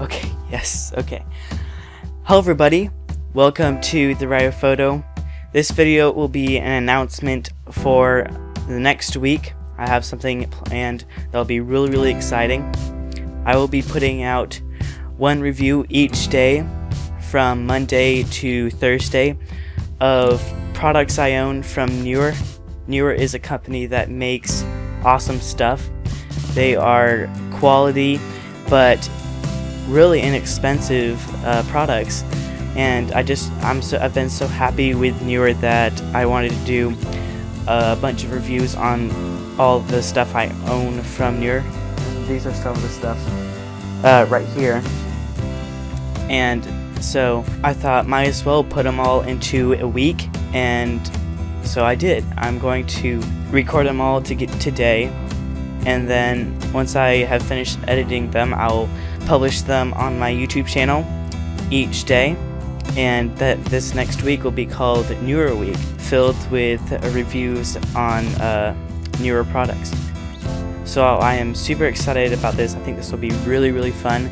Okay, yes, okay. Hello everybody, welcome to the Wright of Photo. This video will be an announcement for the next week. I have something planned that'll be really, really exciting. I will be putting out one review each day from Monday to Thursday of products I own from Neewer. Neewer is a company that makes awesome stuff they are quality but really inexpensive uh, products and I just I'm so I've been so happy with Neewer that I wanted to do a bunch of reviews on all the stuff I own from Neewer. These are some of the stuff uh, right here, and so I thought might as well put them all into a week, and so I did. I'm going to record them all to get today, and then once I have finished editing them, I'll publish them on my YouTube channel each day and that this next week will be called Neewer Week, filled with reviews on uh, Neewer products. So I am super excited about this. I think this will be really, really fun,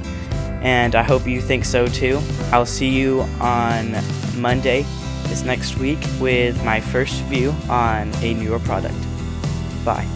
and I hope you think so too. I'll see you on Monday this next week with my first review on a Neewer product. Bye.